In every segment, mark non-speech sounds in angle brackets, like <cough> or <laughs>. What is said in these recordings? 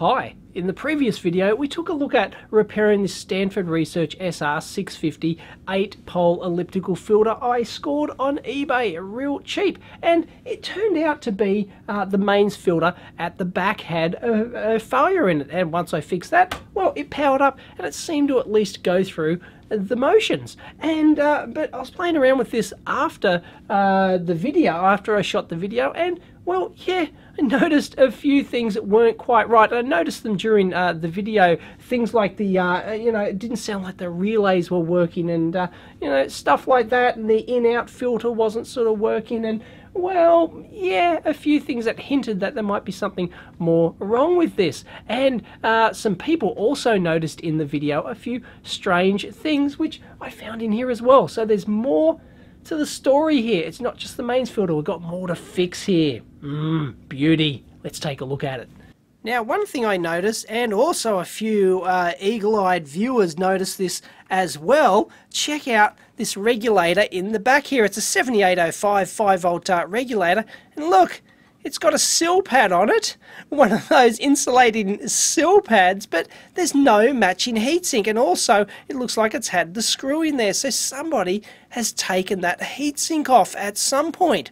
Hi, in the previous video we took a look at repairing this Stanford Research SR650 8 pole elliptical filter I scored on eBay. Real cheap. And it turned out to be uh, the mains filter at the back had a, a failure in it. And once I fixed that well it powered up and it seemed to at least go through the motions. And uh, but I was playing around with this after uh, the video after I shot the video and well yeah I noticed a few things that weren't quite right. I noticed them during uh, the video. Things like the, uh, you know, it didn't sound like the relays were working and, uh, you know, stuff like that. And the in-out filter wasn't sort of working. And, well, yeah, a few things that hinted that there might be something more wrong with this. And uh, some people also noticed in the video a few strange things, which I found in here as well. So there's more to the story here. It's not just the mains filter, we've got more to fix here. Mmm, beauty. Let's take a look at it. Now, one thing I noticed, and also a few uh, eagle-eyed viewers noticed this as well, check out this regulator in the back here. It's a 7805 5-volt uh, regulator, and look, it's got a Sil-Pad on it, one of those insulating Sil-Pads, but there's no matching heatsink. And also, it looks like it's had the screw in there. So somebody has taken that heatsink off at some point.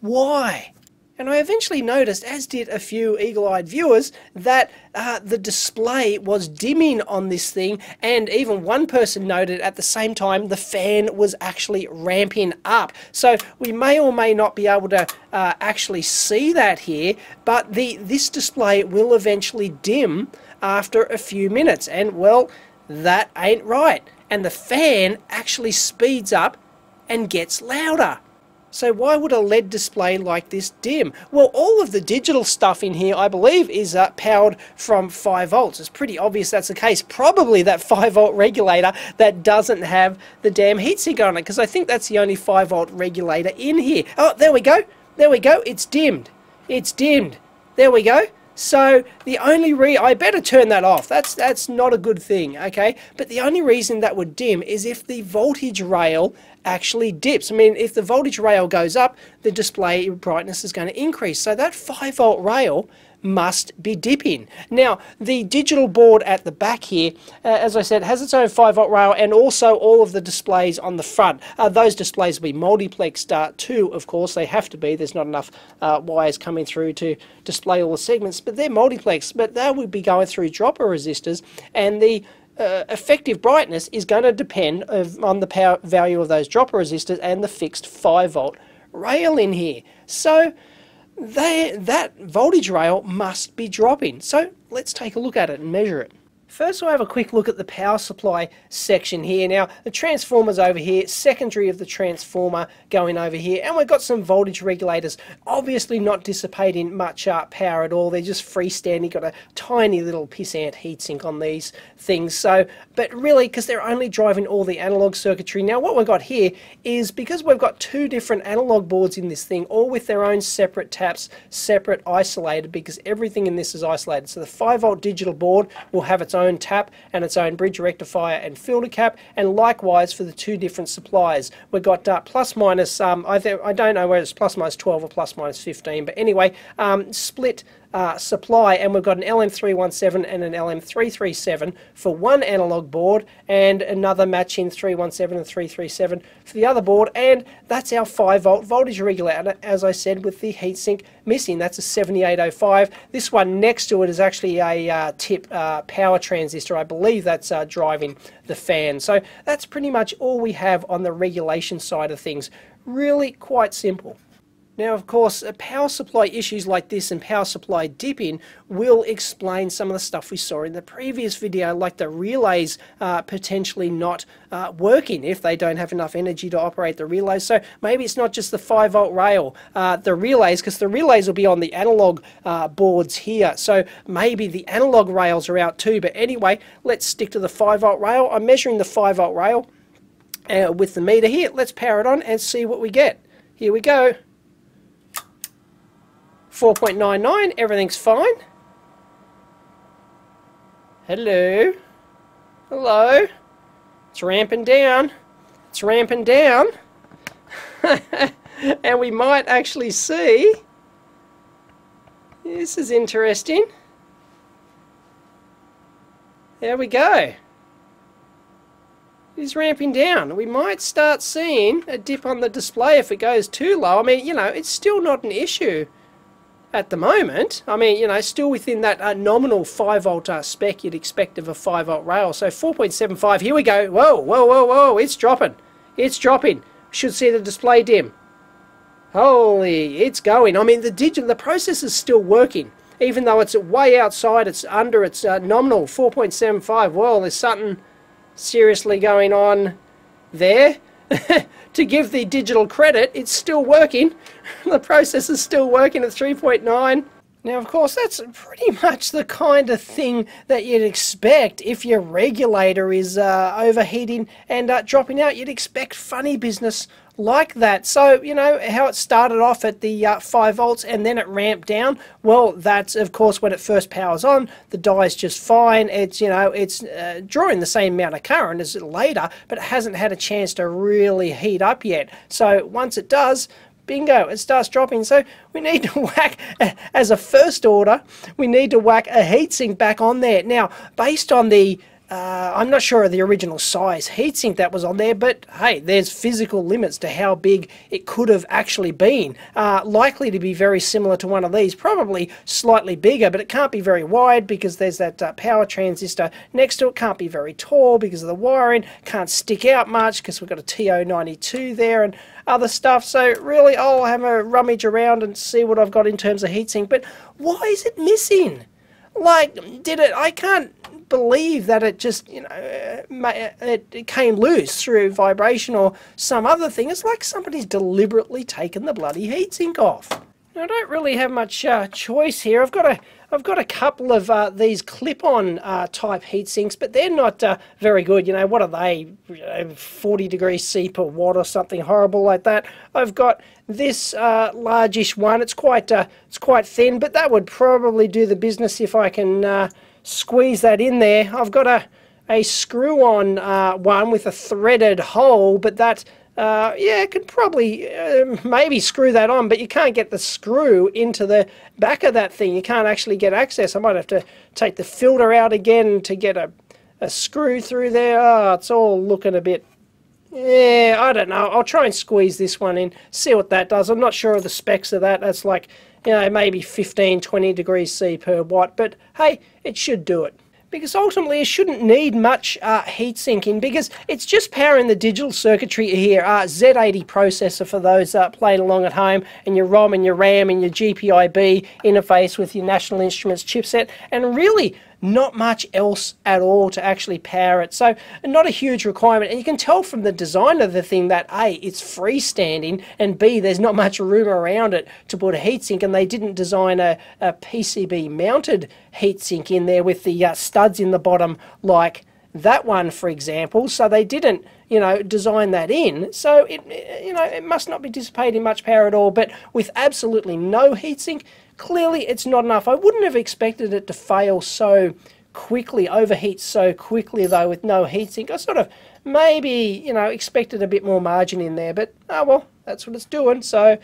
Why? And I eventually noticed, as did a few eagle-eyed viewers, that uh, the display was dimming on this thing, and even one person noted at the same time the fan was actually ramping up. So we may or may not be able to uh, actually see that here, but the this display will eventually dim after a few minutes, and well, that ain't right. And the fan actually speeds up and gets louder. So why would a LED display like this dim? Well, all of the digital stuff in here, I believe, is uh, powered from 5 volts. It's pretty obvious that's the case. Probably that <laughs> 5 volt regulator that doesn't have the damn heatsink on it, because I think that's the only 5 volt regulator in here. Oh, there we go. There we go. It's dimmed. It's dimmed. There we go. So the only re I better turn that off. That's that's not a good thing, okay? But the only reason that would dim is if the voltage rail actually dips. I mean, if the voltage rail goes up, the display brightness is going to increase. So that 5 volt rail must be dipping. Now, the digital board at the back here, uh, as I said, has its own 5 volt rail and also all of the displays on the front. Uh, those displays will be multiplexed uh, too, of course, they have to be. There's not enough uh, wires coming through to display all the segments, but they're multiplexed. But they will be going through dropper resistors and the uh, effective brightness is going to depend of, on the power value of those dropper resistors and the fixed 5 volt rail in here. So they, that voltage rail must be dropping. So let's take a look at it and measure it. First we'll have a quick look at the power supply section here. Now the transformer's over here, secondary of the transformer going over here, and we've got some voltage regulators, obviously not dissipating much uh, power at all. They're just freestanding, got a tiny little pissant heatsink on these things. So, but really, because they're only driving all the analog circuitry. Now what we've got here is because we've got two different analog boards in this thing, all with their own separate taps, separate isolated, because everything in this is isolated. So the 5 volt digital board will have its own tap and its own bridge rectifier and filter cap, and likewise for the two different suppliers. We've got uh, plus minus, um, I, I don't know whether it's plus minus 12 or plus minus 15, but anyway, um, split uh, supply and we've got an LM317 and an LM337 for one analog board and another matching 317 and 337 for the other board and that's our 5 volt voltage regulator as I said with the heatsink missing. That's a 7805 this one next to it is actually a uh, tip uh, power transistor. I believe that's uh, driving the fan. So that's pretty much all we have on the regulation side of things. Really quite simple now, of course, uh, power supply issues like this and power supply dipping will explain some of the stuff we saw in the previous video, like the relays uh, potentially not uh, working if they don't have enough energy to operate the relays. So maybe it's not just the 5 volt rail, uh, the relays, because the relays will be on the analog uh, boards here. So maybe the analog rails are out too. But anyway, let's stick to the 5 volt rail. I'm measuring the 5 volt rail uh, with the meter here. Let's power it on and see what we get. Here we go. 4.99, everything's fine. Hello. Hello. It's ramping down. It's ramping down. <laughs> and we might actually see, this is interesting. There we go. It is ramping down. We might start seeing a dip on the display if it goes too low. I mean, you know, it's still not an issue at the moment. I mean, you know, still within that uh, nominal 5 volt uh, spec you'd expect of a 5 volt rail. So 4.75, here we go. Whoa, whoa, whoa, whoa, it's dropping. It's dropping. Should see the display dim. Holy, it's going. I mean, the digital, the process is still working. Even though it's way outside, it's under its uh, nominal 4.75. Well, there's something seriously going on there. <laughs> to give the digital credit, it's still working. <laughs> the process is still working at 3.9. Now, of course, that's pretty <laughs> much the kind of thing that you'd expect if your regulator is uh, overheating and uh, dropping out. You'd expect funny business like that. So, you know, how it started off at the uh, 5 volts and then it ramped down, well, that's, of course, when it first powers on, the die's just fine. It's, you know, it's uh, drawing the same amount of current as later, but it hasn't had a chance to really heat up yet. So once it does, bingo, it starts dropping. So we need to <laughs> whack, as a first order, we need to whack a heatsink back on there. Now, based on the uh, I'm not sure of the original size heatsink that was on there, but hey, there's physical limits to how big it could have actually been. Uh, likely to be very similar to one of these, probably slightly bigger, but it can't be very wide because there's that uh, power transistor next to it. Can't be very tall because of the wiring. Can't stick out much because we've got a TO92 there and other stuff. So really, I'll have a rummage around and see what I've got in terms of heatsink. But why is it missing? Like, did it? I can't believe that it just, you know, uh, uh, it, came loose through vibration or some other thing. It's like somebody's deliberately taken the bloody heatsink off. I don't really have much uh, choice here. I've got a I've got a couple of uh, these clip-on uh, type heat sinks, but they're not uh, very good. You know, what are they? 40 degrees C per watt or something horrible like that. I've got this uh, largish one. It's quite uh, it's quite thin, but that would probably do the business if I can squeeze that in there. I've got a, a screw-on one with a threaded hole, but that, uh, yeah, could probably uh, maybe screw that on, but you can't get the screw into the back of that thing. You can't actually get access. I might have to take the filter out again to get a, a screw through there. Oh, it's all looking a bit yeah, I don't know. I'll try and squeeze this one in, see what that does. I'm not sure of the specs of that. That's like you know, maybe 15, 20 degrees C per watt, but hey, it should do it. Because ultimately it shouldn't need much uh, heat sinking because it's just powering the digital circuitry here, uh, Z80 processor for those uh, playing along at home, and your ROM and your RAM and your GPIB interface with your National Instruments chipset, and really not much else at all to actually power it. So not a huge requirement. And you can tell from the design of the thing that A, it's freestanding, and B, there's not much room around it to put a heatsink, and they didn't design a, a PCB mounted heatsink in there with the uh, studs in the bottom like that one, for example. So they didn't, you know, design that in. So it, you know, it must not be dissipating much power at all. But with absolutely no heatsink, Clearly it's not enough. I wouldn't have expected it to fail so quickly, overheat so quickly though with no heatsink. I sort of maybe, you know, expected a bit more margin in there, but oh well, that's what it's doing. So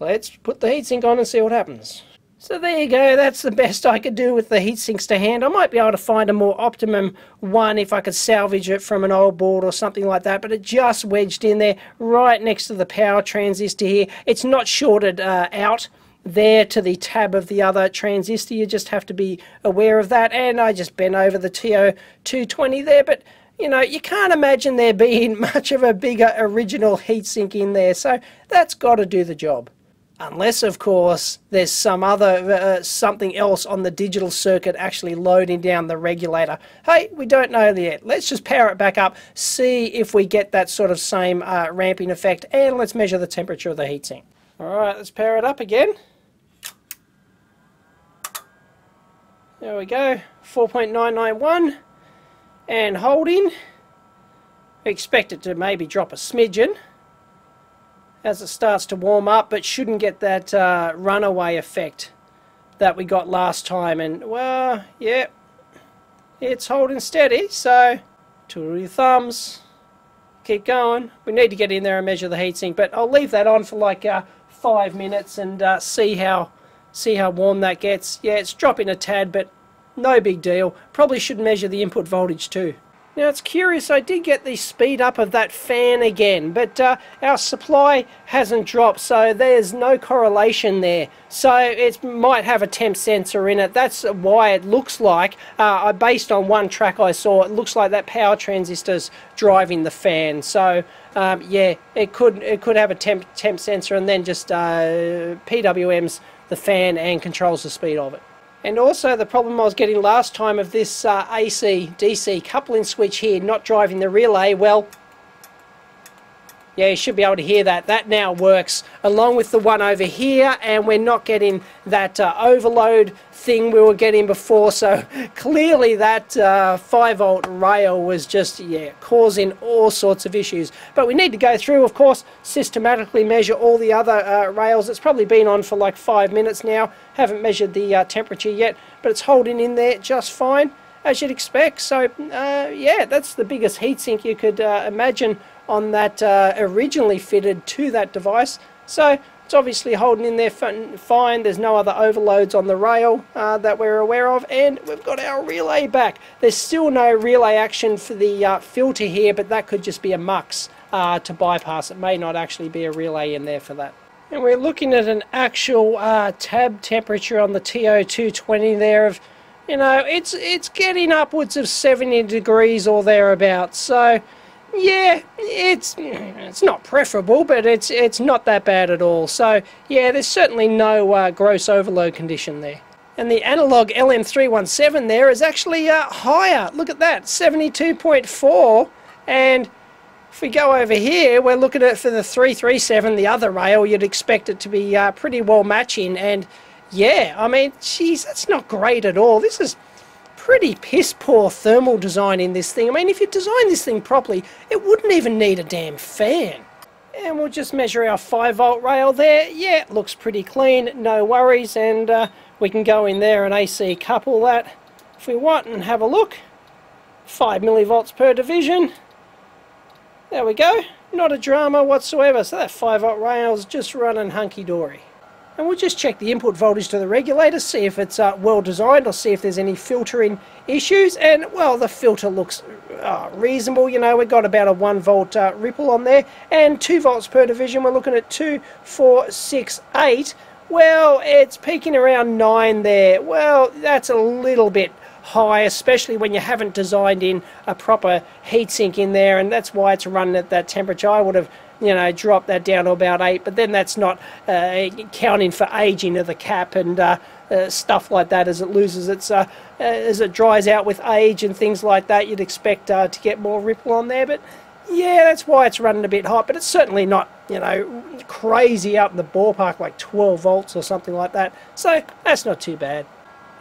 let's put the heatsink on and see what happens. So there you go, that's the best I could do with the heat sinks to hand. I might be able to find a more optimum one if I could salvage it from an old board or something like that, but it just wedged in there right next to the power transistor here. It's not shorted uh, out there to the tab of the other transistor. You just have to be aware of that. And I just bent over the TO220 there, but you know, you can't imagine there being <laughs> much of a bigger original heatsink in there. So that's got to do the job. Unless, of course, there's some other, uh, something else on the digital circuit actually loading down the regulator. Hey, we don't know yet. Let's just power it back up, see if we get that sort of same uh, ramping effect, and let's measure the temperature of the heatsink. Alright, let's power it up again. There we go, 4.991 and holding. Expect it to maybe drop a smidgen as it starts to warm up, but shouldn't get that uh, runaway effect that we got last time. And, well, yeah, it's holding steady, so twiddle your thumbs, keep going. We need to get in there and measure the heatsink, but I'll leave that on for like uh, five minutes and uh, see how see how warm that gets. Yeah, it's dropping a tad, but no big deal. Probably should measure the input voltage too. Now it's curious, I did get the speed up of that fan again, but uh, our supply hasn't dropped, so there's no correlation there. So it might have a temp sensor in it. That's why it looks like, uh, based on one track I saw, it looks like that power transistor's driving the fan. So um, yeah, it could it could have a temp, temp sensor and then just uh, PWM's the fan and controls the speed of it. And also the problem I was getting last time of this uh, AC DC coupling switch here not driving the relay, well, yeah, you should be able to hear that. That now works along with the one over here and we're not getting that uh, overload thing we were getting before. So <laughs> clearly that uh, 5 volt rail was just, yeah, causing all sorts of issues. But we need to go through, of course, systematically measure all the other uh, rails. It's probably been on for like five minutes now. Haven't measured the uh, temperature yet, but it's holding in there just fine as you'd expect. So uh, yeah, that's the biggest heatsink you could uh, imagine on that uh, originally fitted to that device. So it's obviously holding in there fine. There's no other overloads on the rail uh, that we're aware of. And we've got our relay back. There's still no relay action for the uh, filter here, but that could just be a mux uh, to bypass. It may not actually be a relay in there for that. And we're looking at an actual uh, tab temperature on the TO220 there of, you know, it's, it's getting upwards of 70 degrees or thereabouts. So yeah, it's it's not preferable, but it's it's not that bad at all. So yeah, there's certainly no uh, gross overload condition there. And the analog LM317 there is actually uh, higher. Look at that, 72.4. And if we go over here, we're looking at for the 337, the other rail, you'd expect it to be uh, pretty well matching. And yeah, I mean, geez, that's not great at all. This is pretty piss poor thermal design in this thing. I mean, if you design this thing properly, it wouldn't even need a damn fan. And we'll just measure our 5 volt rail there. Yeah, it looks pretty clean, no worries. And uh, we can go in there and AC couple that if we want and have a look. 5 millivolts per division. There we go. Not a drama whatsoever. So that 5 volt rail's just running hunky-dory and we'll just check the input voltage to the regulator, see if it's uh, well designed or see if there's any filtering issues. And well, the filter looks uh, reasonable. You know, we've got about a 1 volt uh, ripple on there and 2 volts per division. We're looking at 2, 4, 6, 8. Well, it's peaking around 9 there. Well, that's a little bit high, especially when you haven't designed in a proper heatsink in there, and that's why it's running at that temperature. I would have you know, drop that down to about 8, but then that's not uh, counting for aging of the cap and uh, uh, stuff like that as it loses its, uh, uh, as it dries out with age and things like that, you'd expect uh, to get more ripple on there, but yeah, that's why it's running a bit hot, but it's certainly not, you know, crazy out in the ballpark like 12 volts or something like that, so that's not too bad.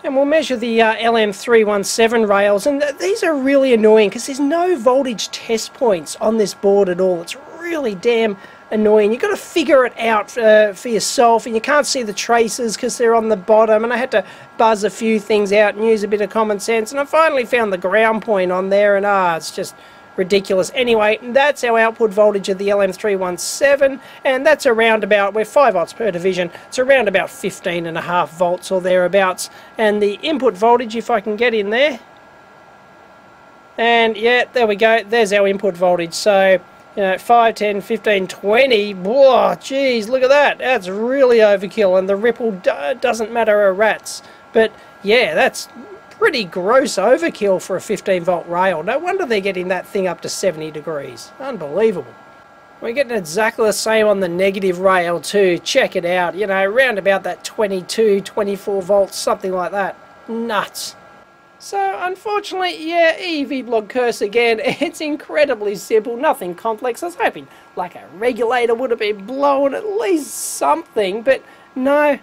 And we'll measure the uh, LM317 rails, and th these are really annoying because there's no voltage test points on this board at all. It's really damn annoying. You've got to figure it out uh, for yourself, and you can't see the traces because they're on the bottom. And I had to buzz a few things out and use a bit of common sense. And I finally found the ground point on there, and ah, it's just ridiculous. Anyway, that's our output voltage of the LM317, and that's around about, we're 5 volts per division, it's around about 15 and a half volts or thereabouts. And the input voltage, if I can get in there, and yeah, there we go, there's our input voltage. So you know, 5, 10, 15, 20. Whoa, geez, look at that. That's really overkill, and the ripple doesn't matter a rat's. But yeah, that's pretty gross overkill for a 15 volt rail. No wonder they're getting that thing up to 70 degrees. Unbelievable. We're getting exactly the same on the negative rail too. Check it out. You know, around about that 22, 24 volts, something like that. Nuts. So unfortunately, yeah, EEVblog curse again. <laughs> It's incredibly simple, nothing complex. I was hoping like a regulator would have been blowing at least something, but no.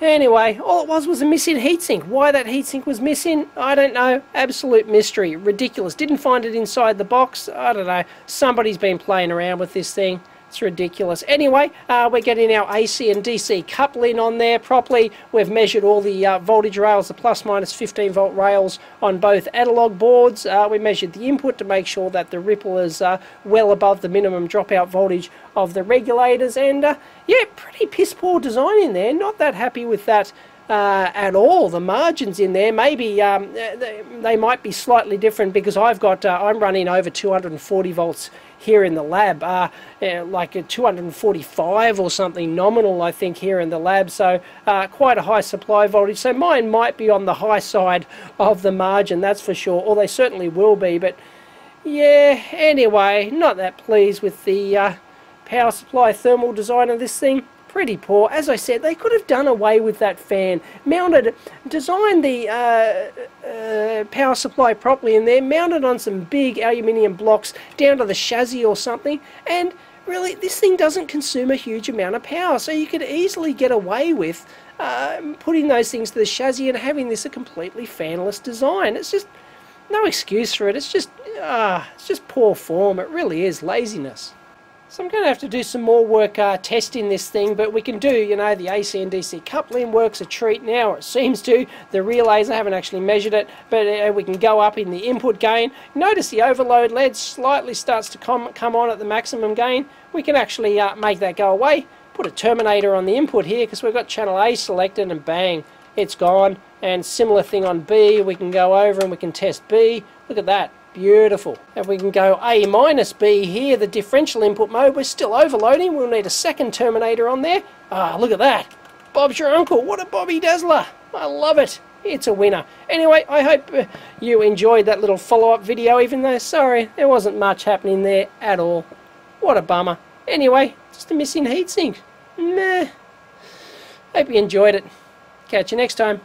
Anyway, all it was was a missing heatsink. Why that heatsink was missing, I don't know. Absolute mystery. Ridiculous. Didn't find it inside the box. I don't know. Somebody's been playing around with this thing. It's ridiculous. Anyway, uh, we're getting our AC and DC coupling on there properly. We've measured all the uh, voltage rails, the plus minus 15 volt rails on both analog boards. Uh, we measured the input to make sure that the ripple is uh, well above the minimum dropout voltage of the regulators. And uh, yeah, pretty piss poor design in there. Not that happy with that uh, at all. The margins in there, maybe um, they, they, might be slightly different because I've got, uh, I'm running over 240 volts here in the lab, uh, like a 245 or something nominal, I think, here in the lab. So uh, quite a high supply voltage. So mine might be on the high side of the margin, that's for sure, or they certainly will be. But yeah, anyway, not that pleased with the uh, power supply thermal design of this thing pretty poor. As I said, they could have done away with that fan, mounted, designed the uh, uh, power supply properly in there, mounted on some big aluminium blocks down to the chassis or something, and really this thing doesn't consume a huge amount of power, so you could easily get away with uh, putting those things to the chassis and having this a completely fanless design. It's just no excuse for it. It's just, ah, it's just poor form. It really is laziness. So I'm going to have to do some more work uh, testing this thing, but we can do, you know, the AC and DC coupling works a treat now, it seems to. The relays, I haven't actually measured it, but uh, we can go up in the input gain. Notice the overload LED slightly starts to come, come on at the maximum gain. We can actually uh, make that go away. Put a terminator on the input here because we've got channel A selected and bang, it's gone. And similar thing on B, we can go over and we can test B. Look at that, Beautiful. If we can go A minus B here, the differential input mode, we're still overloading. We'll need a second terminator on there. Ah, look at that. Bob's your uncle. What a Bobby Dazzler. I love it. It's a winner. Anyway, I hope uh, you enjoyed that little follow-up video, even though, sorry, there wasn't much happening there at all. What a bummer. Anyway, just a missing heatsink. Meh. Hope you enjoyed it. Catch you next time.